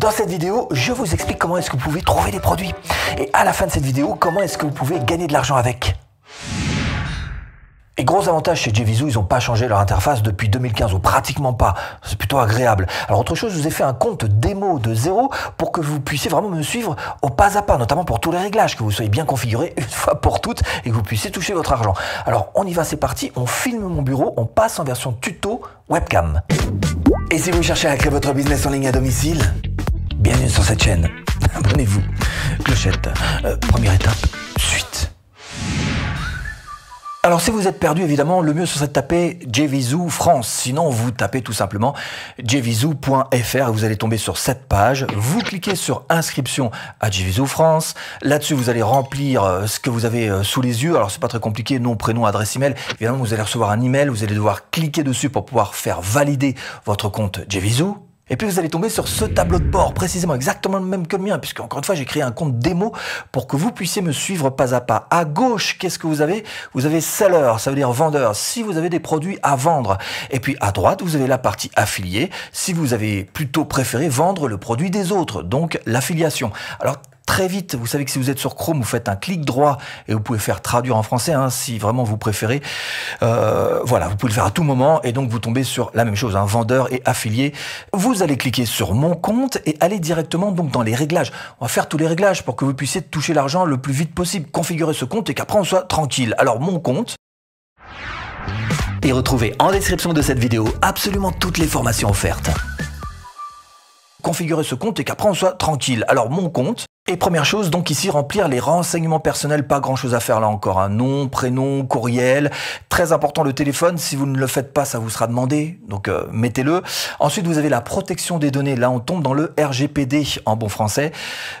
Dans cette vidéo, je vous explique comment est-ce que vous pouvez trouver des produits. Et à la fin de cette vidéo, comment est-ce que vous pouvez gagner de l'argent avec? Et gros avantage chez JVZoo, ils n'ont pas changé leur interface depuis 2015 ou pratiquement pas. C'est plutôt agréable. Alors autre chose, je vous ai fait un compte démo de zéro pour que vous puissiez vraiment me suivre au pas à pas, notamment pour tous les réglages, que vous soyez bien configuré une fois pour toutes et que vous puissiez toucher votre argent. Alors on y va, c'est parti. On filme mon bureau, on passe en version tuto webcam. Et si vous cherchez à créer votre business en ligne à domicile, chaîne. Abonnez-vous. Clochette. Euh, première étape, suite. Alors si vous êtes perdu, évidemment, le mieux ce serait de taper JVZoo France. Sinon, vous tapez tout simplement jvzoo.fr et vous allez tomber sur cette page. Vous cliquez sur inscription à JVZoo France. Là-dessus, vous allez remplir euh, ce que vous avez euh, sous les yeux. Alors c'est pas très compliqué, nom, prénom, adresse email. Évidemment, vous allez recevoir un email. Vous allez devoir cliquer dessus pour pouvoir faire valider votre compte JVZoo. Et puis vous allez tomber sur ce tableau de bord, précisément exactement le même que le mien, puisque encore une fois j'ai créé un compte démo pour que vous puissiez me suivre pas à pas. À gauche, qu'est-ce que vous avez? Vous avez seller, ça veut dire vendeur, si vous avez des produits à vendre. Et puis à droite, vous avez la partie affiliée, si vous avez plutôt préféré vendre le produit des autres, donc l'affiliation. Alors très vite. Vous savez que si vous êtes sur Chrome, vous faites un clic droit et vous pouvez faire traduire en français hein, si vraiment vous préférez. Euh, voilà, vous pouvez le faire à tout moment et donc vous tombez sur la même chose, hein, vendeur et affilié. Vous allez cliquer sur mon compte et aller directement donc dans les réglages. On va faire tous les réglages pour que vous puissiez toucher l'argent le plus vite possible, configurer ce compte et qu'après on soit tranquille. Alors mon compte. Et retrouvez en description de cette vidéo absolument toutes les formations offertes configurer ce compte et qu'après on soit tranquille. Alors mon compte, et première chose, donc ici, remplir les renseignements personnels, pas grand chose à faire là encore. Un nom, prénom, courriel. Très important le téléphone, si vous ne le faites pas, ça vous sera demandé, donc euh, mettez-le. Ensuite, vous avez la protection des données. Là, on tombe dans le RGPD en bon français,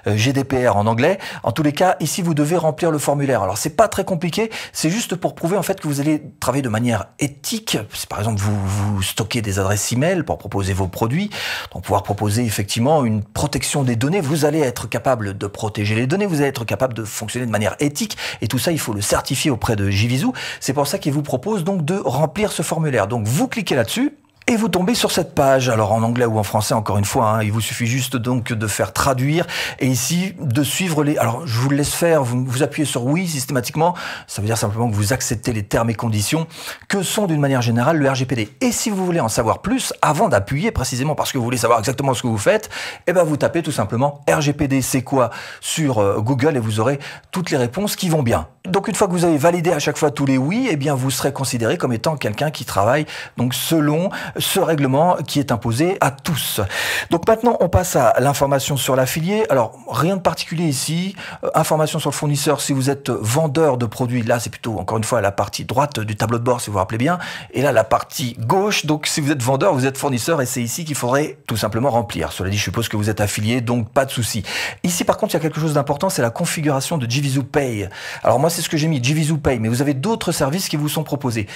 euh, GDPR en anglais. En tous les cas, ici, vous devez remplir le formulaire. Alors, c'est pas très compliqué, c'est juste pour prouver en fait que vous allez travailler de manière éthique. Si par exemple, vous, vous stockez des adresses email pour proposer vos produits, donc pouvoir proposer effectivement une protection des données, vous allez être capable de protéger les données, vous allez être capable de fonctionner de manière éthique et tout ça, il faut le certifier auprès de JVZoo. C'est pour ça qu'il vous propose donc de remplir ce formulaire. Donc vous cliquez là-dessus et vous tombez sur cette page. Alors en anglais ou en français, encore une fois, hein, il vous suffit juste donc de faire traduire et ici de suivre les. Alors je vous laisse faire. Vous, vous appuyez sur oui systématiquement. Ça veut dire simplement que vous acceptez les termes et conditions que sont d'une manière générale le RGPD. Et si vous voulez en savoir plus, avant d'appuyer précisément parce que vous voulez savoir exactement ce que vous faites, eh ben vous tapez tout simplement RGPD c'est quoi sur euh, Google et vous aurez toutes les réponses qui vont bien. Donc une fois que vous avez validé à chaque fois tous les oui, eh bien vous serez considéré comme étant quelqu'un qui travaille donc selon ce règlement qui est imposé à tous. Donc maintenant on passe à l'information sur l'affilié. Alors rien de particulier ici. Euh, information sur le fournisseur si vous êtes vendeur de produits. Là c'est plutôt encore une fois la partie droite du tableau de bord si vous vous rappelez bien. Et là la partie gauche. Donc si vous êtes vendeur, vous êtes fournisseur et c'est ici qu'il faudrait tout simplement remplir. Cela dit, je suppose que vous êtes affilié, donc pas de souci. Ici par contre il y a quelque chose d'important, c'est la configuration de JVZoo Pay. Alors moi c'est ce que j'ai mis, JVZoo Pay, mais vous avez d'autres services qui vous sont proposés.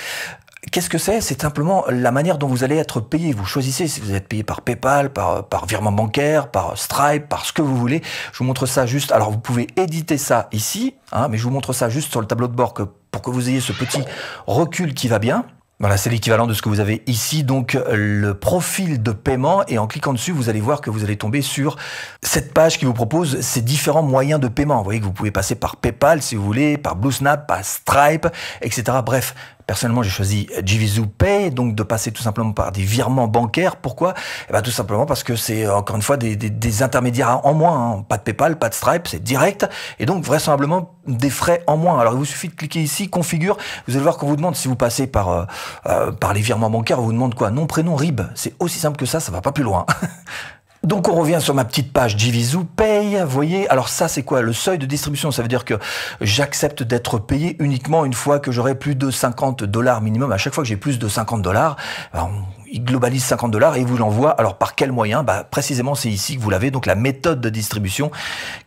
Qu'est-ce que c'est? C'est simplement la manière dont vous allez être payé. Vous choisissez si vous êtes payé par PayPal, par, par virement bancaire, par Stripe, par ce que vous voulez. Je vous montre ça juste. Alors vous pouvez éditer ça ici, hein, mais je vous montre ça juste sur le tableau de bord que, pour que vous ayez ce petit recul qui va bien. Voilà, c'est l'équivalent de ce que vous avez ici, donc le profil de paiement. Et en cliquant dessus, vous allez voir que vous allez tomber sur cette page qui vous propose ces différents moyens de paiement. Vous voyez que vous pouvez passer par PayPal si vous voulez, par BlueSnap, par Stripe, etc. Bref, Personnellement, j'ai choisi JVZoo Pay, donc de passer tout simplement par des virements bancaires. Pourquoi? Eh ben, Tout simplement parce que c'est encore une fois des, des, des intermédiaires en moins. Hein. Pas de PayPal, pas de Stripe, c'est direct. Et donc vraisemblablement des frais en moins. Alors il vous suffit de cliquer ici, configure. Vous allez voir qu'on vous demande si vous passez par, euh, euh, par les virements bancaires, on vous demande quoi? Nom, prénom, RIB. C'est aussi simple que ça, ça va pas plus loin. Donc on revient sur ma petite page JVZoo Pay, vous voyez, alors ça c'est quoi Le seuil de distribution, ça veut dire que j'accepte d'être payé uniquement une fois que j'aurai plus de 50 dollars minimum. À chaque fois que j'ai plus de 50 dollars, ben, il globalise 50 dollars et vous l'envoie. Alors par quel moyen? Bah, Précisément c'est ici que vous l'avez, donc la méthode de distribution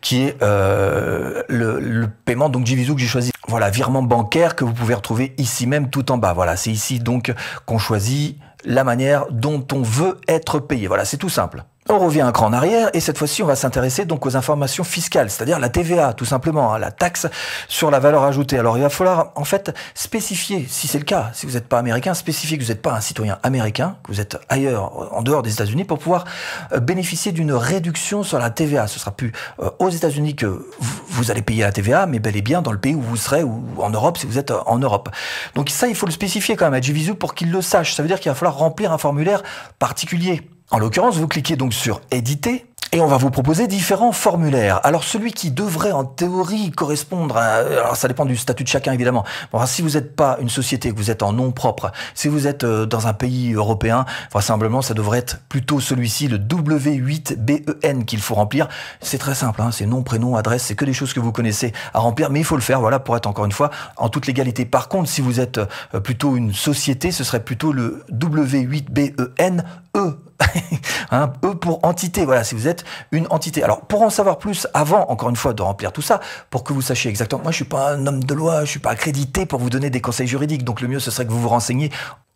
qui est euh, le, paiement donc JVZoo que j'ai choisi. Voilà, virement bancaire que vous pouvez retrouver ici même tout en bas. Voilà, c'est ici donc qu'on choisit la manière dont on veut être payé. Voilà, c'est tout simple. On revient un cran en arrière et cette fois-ci on va s'intéresser donc aux informations fiscales, c'est-à-dire la TVA tout simplement, hein, la taxe sur la valeur ajoutée. Alors il va falloir en fait spécifier, si c'est le cas, si vous n'êtes pas américain, spécifier que vous n'êtes pas un citoyen américain, que vous êtes ailleurs, en dehors des États-Unis, pour pouvoir euh, bénéficier d'une réduction sur la TVA. Ce sera plus euh, aux États-Unis que vous allez payer la TVA, mais bel et bien dans le pays où vous serez ou en Europe si vous êtes euh, en Europe. Donc ça il faut le spécifier quand même à Jivizu pour qu'il le sache. Ça veut dire qu'il va falloir remplir un formulaire particulier. En l'occurrence, vous cliquez donc sur éditer et on va vous proposer différents formulaires. Alors celui qui devrait en théorie correspondre. Alors ça dépend du statut de chacun évidemment. Si vous n'êtes pas une société, que vous êtes en nom propre, si vous êtes euh, dans un pays européen, vraisemblablement ça devrait être plutôt celui-ci, le W8BEN qu'il faut remplir. C'est très simple, hein, c'est nom, prénom, adresse, c'est que des choses que vous connaissez à remplir, mais il faut le faire voilà, pour être encore une fois en toute légalité. Par contre, si vous êtes euh, plutôt une société, ce serait plutôt le W8BEN E hein, e pour entité, voilà, si vous êtes une entité. Alors, pour en savoir plus, avant, encore une fois, de remplir tout ça, pour que vous sachiez exactement, moi je suis pas un homme de loi, je suis pas accrédité pour vous donner des conseils juridiques, donc le mieux ce serait que vous vous renseigniez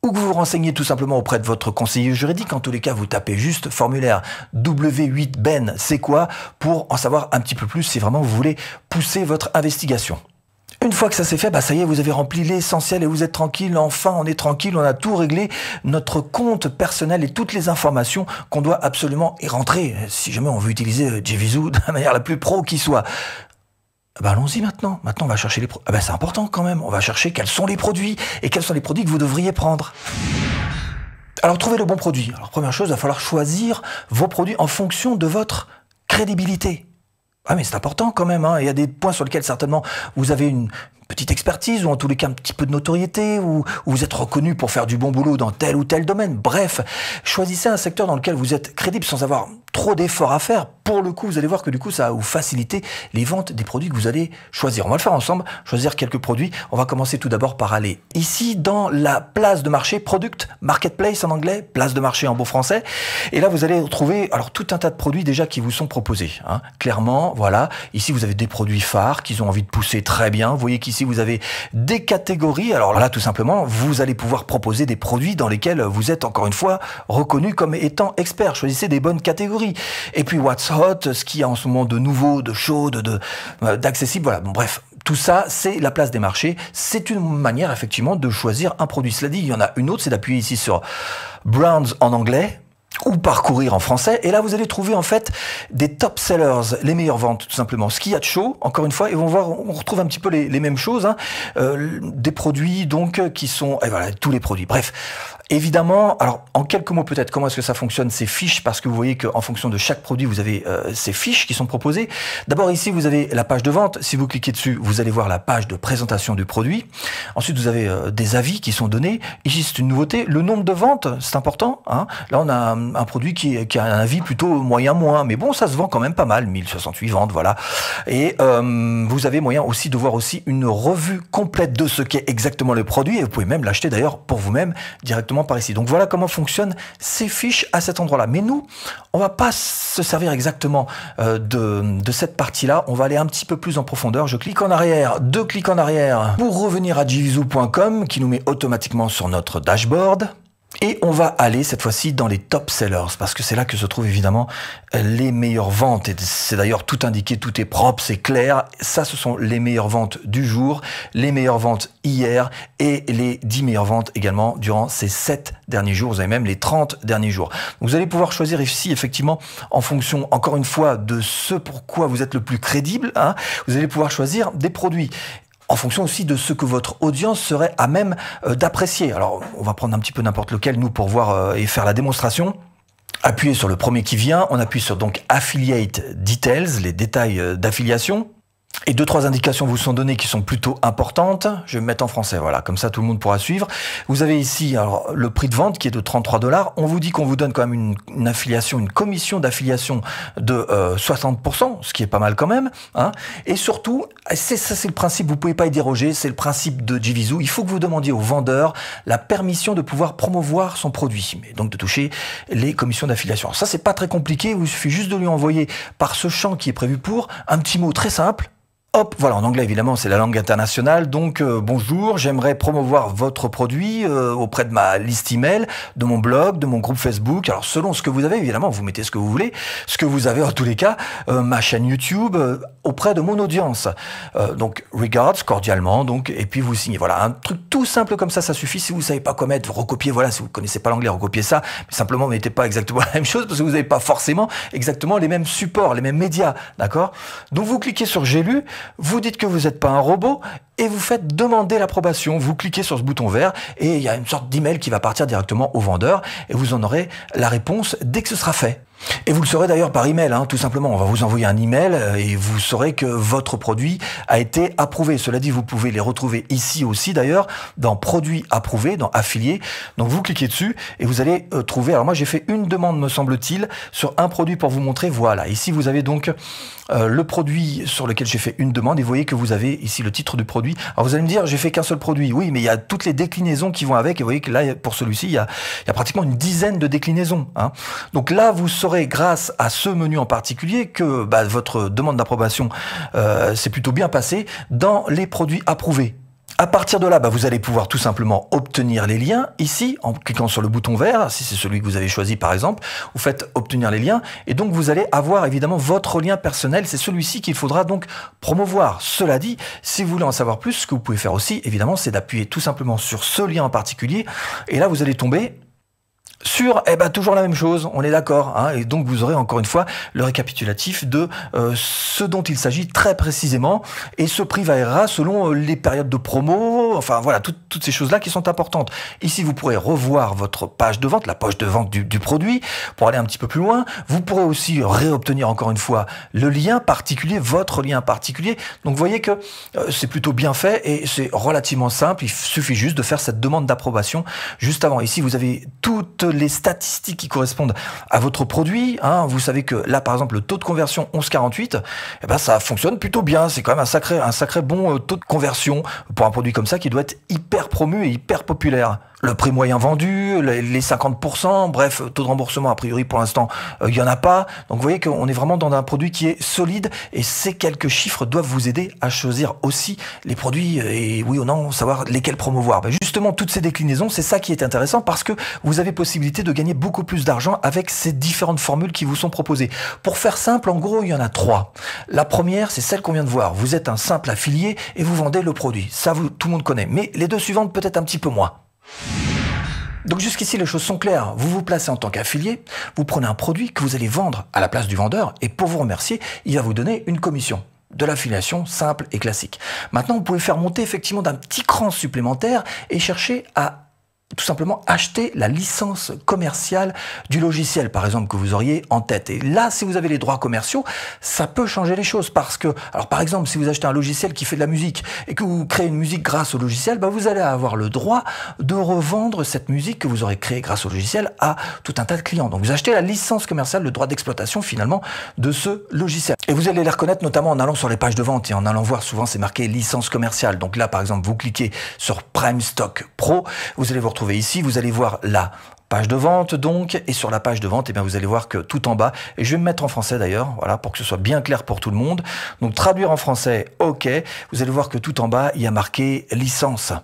ou que vous vous renseignez tout simplement auprès de votre conseiller juridique. En tous les cas, vous tapez juste formulaire W8Ben, c'est quoi, pour en savoir un petit peu plus si vraiment vous voulez pousser votre investigation. Une fois que ça s'est fait, bah ça y est, vous avez rempli l'essentiel et vous êtes tranquille. Enfin, on est tranquille, on a tout réglé, notre compte personnel et toutes les informations qu'on doit absolument y rentrer. Si jamais on veut utiliser euh, JVZoo de la manière la plus pro qui soit. Bah allons-y maintenant. Maintenant, on va chercher les produits. Ah bah c'est important quand même. On va chercher quels sont les produits et quels sont les produits que vous devriez prendre. Alors, trouvez le bon produit. Alors, première chose, il va falloir choisir vos produits en fonction de votre crédibilité. Ah mais c'est important quand même, hein. il y a des points sur lesquels certainement vous avez une petite expertise ou en tous les cas un petit peu de notoriété ou, ou, vous êtes reconnu pour faire du bon boulot dans tel ou tel domaine. Bref, choisissez un secteur dans lequel vous êtes crédible sans avoir trop d'efforts à faire, pour le coup, vous allez voir que du coup, ça va vous faciliter les ventes des produits que vous allez choisir. On va le faire ensemble, choisir quelques produits. On va commencer tout d'abord par aller ici dans la place de marché, product, marketplace en anglais, place de marché en beau français. Et là, vous allez retrouver alors tout un tas de produits déjà qui vous sont proposés. Hein. Clairement, voilà. Ici, vous avez des produits phares qu'ils ont envie de pousser très bien. Vous voyez qu'ici, vous avez des catégories. Alors là, tout simplement, vous allez pouvoir proposer des produits dans lesquels vous êtes encore une fois reconnu comme étant expert. Choisissez des bonnes catégories. Et puis What's Hot, ce qu'il y a en ce moment de nouveau, de chaud, de, euh, d'accessible, voilà. Bon, bref, tout ça, c'est la place des marchés. C'est une manière effectivement de choisir un produit. Cela dit, il y en a une autre, c'est d'appuyer ici sur Browns en anglais ou parcourir en français. Et là, vous allez trouver en fait des top sellers, les meilleures ventes tout simplement. Ce qu'il y a de chaud, encore une fois, et on voir, on retrouve un petit peu les, mêmes choses. Hein. Euh, des produits donc qui sont, et voilà, tous les produits. Bref, Évidemment, alors en quelques mots peut-être, comment est-ce que ça fonctionne ces fiches Parce que vous voyez qu'en fonction de chaque produit, vous avez euh, ces fiches qui sont proposées. D'abord ici, vous avez la page de vente. Si vous cliquez dessus, vous allez voir la page de présentation du produit. Ensuite, vous avez euh, des avis qui sont donnés. Ici, c'est une nouveauté. Le nombre de ventes, c'est important. Hein. Là, on a un, produit qui, a un avis plutôt moyen-moins. Mais bon, ça se vend quand même pas mal. 1068 ventes, voilà. Et euh, vous avez moyen aussi de voir aussi une revue complète de ce qu'est exactement le produit. Et vous pouvez même l'acheter d'ailleurs pour vous-même directement par ici. Donc voilà comment fonctionnent ces fiches à cet endroit-là. Mais nous, on va pas se servir exactement euh, de, cette partie-là. On va aller un petit peu plus en profondeur. Je clique en arrière, deux clics en arrière pour revenir à jvizu.com qui nous met automatiquement sur notre dashboard. Et on va aller cette fois-ci dans les top sellers parce que c'est là que se trouvent évidemment les meilleures ventes. Et c'est d'ailleurs tout indiqué, tout est propre, c'est clair. Ça, ce sont les meilleures ventes du jour, les meilleures ventes hier et les 10 meilleures ventes également durant ces 7 derniers jours. Vous avez même les 30 derniers jours. Vous allez pouvoir choisir ici effectivement en fonction, encore une fois, de ce pourquoi vous êtes le plus crédible. Hein, vous allez pouvoir choisir des produits en fonction aussi de ce que votre audience serait à même euh, d'apprécier. Alors, on va prendre un petit peu n'importe lequel, nous, pour voir euh, et faire la démonstration. Appuyez sur le premier qui vient, on appuie sur donc Affiliate Details, les détails euh, d'affiliation. Et deux, trois indications vous sont données qui sont plutôt importantes. Je vais me mettre en français, voilà, comme ça tout le monde pourra suivre. Vous avez ici alors, le prix de vente qui est de 33 dollars. On vous dit qu'on vous donne quand même une, affiliation, une commission d'affiliation de 60%, euh, ce qui est pas mal quand même. Hein. Et surtout, c'est ça c'est le principe, vous pouvez pas y déroger, c'est le principe de Jivizu. Il faut que vous demandiez au vendeur la permission de pouvoir promouvoir son produit, donc de toucher les commissions d'affiliation. Ça, c'est pas très compliqué, il vous suffit juste de lui envoyer par ce champ qui est prévu pour un petit mot très simple Hop, voilà, en anglais évidemment, c'est la langue internationale. Donc euh, bonjour, j'aimerais promouvoir votre produit euh, auprès de ma liste email, de mon blog, de mon groupe Facebook. Alors selon ce que vous avez, évidemment, vous mettez ce que vous voulez, ce que vous avez en tous les cas, euh, ma chaîne YouTube auprès de mon audience. donc regards cordialement, donc et puis vous signez. Voilà, un truc tout simple comme ça, ça suffit. Si vous savez pas quoi mettre, vous recopiez. Voilà, si vous connaissez pas l'anglais, recopiez ça. Mais simplement, mettez pas exactement la même chose parce que vous n'avez pas forcément exactement les mêmes supports, les mêmes médias, d'accord? Donc vous cliquez sur j'ai lu vous dites que vous n'êtes pas un robot et vous faites demander l'approbation. Vous cliquez sur ce bouton vert et il y a une sorte d'email qui va partir directement au vendeur et vous en aurez la réponse dès que ce sera fait. Et vous le saurez d'ailleurs par email, hein, tout simplement. On va vous envoyer un email euh, et vous saurez que votre produit a été approuvé. Cela dit, vous pouvez les retrouver ici aussi d'ailleurs, dans produits approuvés, dans affiliés. Donc vous cliquez dessus et vous allez euh, trouver. Alors moi j'ai fait une demande, me semble-t-il, sur un produit pour vous montrer. Voilà, ici vous avez donc euh, le produit sur lequel j'ai fait une demande et vous voyez que vous avez ici le titre du produit. Alors vous allez me dire, j'ai fait qu'un seul produit. Oui, mais il y a toutes les déclinaisons qui vont avec et vous voyez que là, pour celui-ci, il y a, pratiquement une dizaine de déclinaisons. Hein. Donc là, vous saurez grâce à ce menu en particulier que bah, votre demande d'approbation euh, s'est plutôt bien passée dans les produits approuvés. À partir de là, bah, vous allez pouvoir tout simplement obtenir les liens ici en cliquant sur le bouton vert, si c'est celui que vous avez choisi par exemple, vous faites obtenir les liens et donc vous allez avoir évidemment votre lien personnel, c'est celui-ci qu'il faudra donc promouvoir. Cela dit, si vous voulez en savoir plus, ce que vous pouvez faire aussi évidemment, c'est d'appuyer tout simplement sur ce lien en particulier et là vous allez tomber sur, eh ben, toujours la même chose, on est d'accord. Hein, et donc vous aurez encore une fois le récapitulatif de euh, ce dont il s'agit très précisément. Et ce prix variera selon euh, les périodes de promo, enfin voilà, toutes ces choses-là qui sont importantes. Ici, vous pourrez revoir votre page de vente, la page de vente du, produit, pour aller un petit peu plus loin. Vous pourrez aussi réobtenir encore une fois le lien particulier, votre lien particulier. Donc vous voyez que euh, c'est plutôt bien fait et c'est relativement simple. Il suffit juste de faire cette demande d'approbation juste avant. Ici, vous avez toutes les statistiques qui correspondent à votre produit. Hein. Vous savez que là, par exemple, le taux de conversion 11,48, eh ben, ça fonctionne plutôt bien. C'est quand même un sacré, un sacré bon euh, taux de conversion pour un produit comme ça qui doit être hyper promu et hyper populaire le prix moyen vendu, les 50%, bref, taux de remboursement a priori pour l'instant euh, il y en a pas. Donc vous voyez qu'on est vraiment dans un produit qui est solide et ces quelques chiffres doivent vous aider à choisir aussi les produits et oui ou non savoir lesquels promouvoir. Ben justement toutes ces déclinaisons, c'est ça qui est intéressant parce que vous avez possibilité de gagner beaucoup plus d'argent avec ces différentes formules qui vous sont proposées. Pour faire simple, en gros il y en a trois. La première c'est celle qu'on vient de voir. Vous êtes un simple affilié et vous vendez le produit. Ça tout le monde connaît. Mais les deux suivantes peut-être un petit peu moins. Donc jusqu'ici, les choses sont claires. Vous vous placez en tant qu'affilié, vous prenez un produit que vous allez vendre à la place du vendeur, et pour vous remercier, il va vous donner une commission de l'affiliation simple et classique. Maintenant, vous pouvez faire monter effectivement d'un petit cran supplémentaire et chercher à tout simplement acheter la licence commerciale du logiciel, par exemple, que vous auriez en tête. Et là, si vous avez les droits commerciaux, ça peut changer les choses parce que, alors par exemple, si vous achetez un logiciel qui fait de la musique et que vous créez une musique grâce au logiciel, bah, vous allez avoir le droit de revendre cette musique que vous aurez créée grâce au logiciel à tout un tas de clients. Donc vous achetez la licence commerciale, le droit d'exploitation finalement de ce logiciel. Et vous allez les reconnaître notamment en allant sur les pages de vente et en allant voir souvent c'est marqué licence commerciale. Donc là, par exemple, vous cliquez sur Prime Stock Pro, vous allez vous retrouver ici, vous allez voir la page de vente donc, et sur la page de vente, et eh bien, vous allez voir que tout en bas, et je vais me mettre en français d'ailleurs, voilà, pour que ce soit bien clair pour tout le monde. Donc traduire en français, ok, vous allez voir que tout en bas, il y a marqué licence.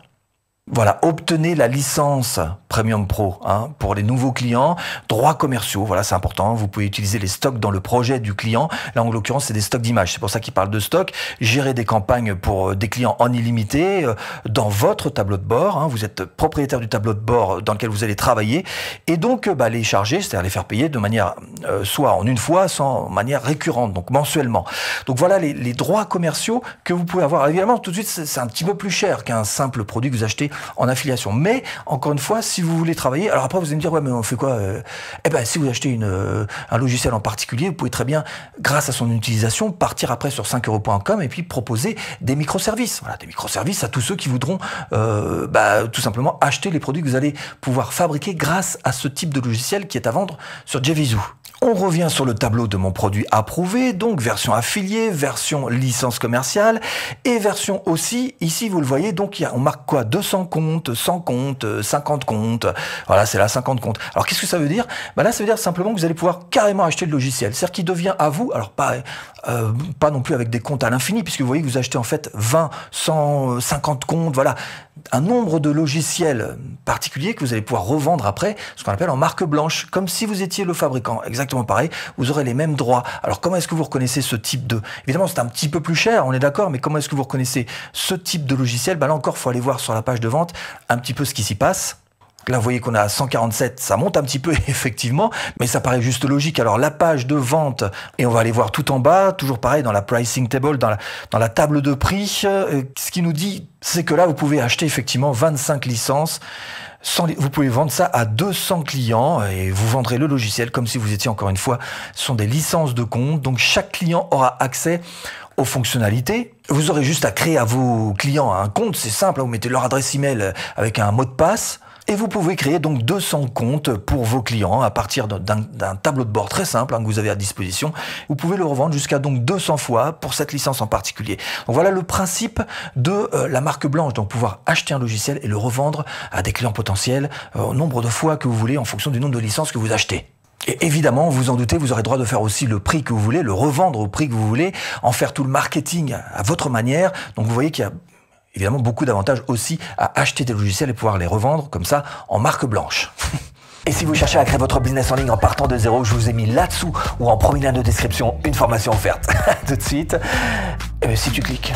Voilà, obtenez la licence Premium Pro hein, pour les nouveaux clients, droits commerciaux, voilà c'est important, vous pouvez utiliser les stocks dans le projet du client, là en l'occurrence c'est des stocks d'images, c'est pour ça qu'il parle de stock, gérer des campagnes pour euh, des clients en illimité euh, dans votre tableau de bord, hein, vous êtes propriétaire du tableau de bord dans lequel vous allez travailler, et donc euh, bah, les charger, c'est-à-dire les faire payer de manière soit en une fois, soit en manière récurrente, donc mensuellement. Donc voilà les, les droits commerciaux que vous pouvez avoir. évidemment tout de suite c'est un petit peu plus cher qu'un simple produit que vous achetez en affiliation. Mais encore une fois, si vous voulez travailler, alors après vous allez me dire ouais mais on fait quoi euh Eh ben si vous achetez une, euh, un logiciel en particulier, vous pouvez très bien, grâce à son utilisation, partir après sur 5euros.com et puis proposer des microservices. Voilà, des microservices à tous ceux qui voudront euh, bah, tout simplement acheter les produits que vous allez pouvoir fabriquer grâce à ce type de logiciel qui est à vendre sur Jevisu. On revient sur le tableau de mon produit approuvé, donc version affiliée, version licence commerciale et version aussi, ici vous le voyez, donc on marque quoi 200 comptes, 100 comptes, 50 comptes. Voilà, c'est là 50 comptes. Alors qu'est-ce que ça veut dire? Bah Là, ça veut dire simplement que vous allez pouvoir carrément acheter le logiciel. C'est-à-dire qu'il devient à vous, alors pas, euh, pas non plus avec des comptes à l'infini, puisque vous voyez que vous achetez en fait 20, 100, 50 comptes, voilà, un nombre de logiciels particuliers que vous allez pouvoir revendre après, ce qu'on appelle en marque blanche, comme si vous étiez le fabricant. Exactement pareil, vous aurez les mêmes droits. Alors comment est-ce que vous reconnaissez ce type de... Évidemment, c'est un petit peu plus cher, on est d'accord, mais comment est-ce que vous reconnaissez ce type de logiciel? Bah Là encore, il faut aller voir sur la page de vente un petit peu ce qui s'y passe. Là, vous voyez qu'on a 147, ça monte un petit peu effectivement, mais ça paraît juste logique. Alors la page de vente, et on va aller voir tout en bas, toujours pareil dans la pricing table, dans la, table de prix, euh, ce qui nous dit, c'est que là, vous pouvez acheter effectivement 25 licences. vous pouvez vendre ça à 200 clients et vous vendrez le logiciel comme si vous étiez encore une fois, ce sont des licences de compte. Donc chaque client aura accès aux fonctionnalités. Vous aurez juste à créer à vos clients un compte, c'est simple, hein, vous mettez leur adresse email avec un mot de passe. Et vous pouvez créer donc 200 comptes pour vos clients à partir d'un tableau de bord très simple hein, que vous avez à disposition. Vous pouvez le revendre jusqu'à donc 200 fois pour cette licence en particulier. Donc voilà le principe de euh, la marque blanche, donc pouvoir acheter un logiciel et le revendre à des clients potentiels euh, au nombre de fois que vous voulez en fonction du nombre de licences que vous achetez. Et évidemment, vous en doutez, vous aurez droit de faire aussi le prix que vous voulez, le revendre au prix que vous voulez, en faire tout le marketing à votre manière. Donc vous voyez qu'il y a évidemment beaucoup d'avantages aussi à acheter des logiciels et pouvoir les revendre comme ça en marque blanche. Et si vous cherchez à créer votre business en ligne en partant de zéro, je vous ai mis là-dessous ou en premier lien de description une formation offerte. Tout de suite, eh si tu cliques.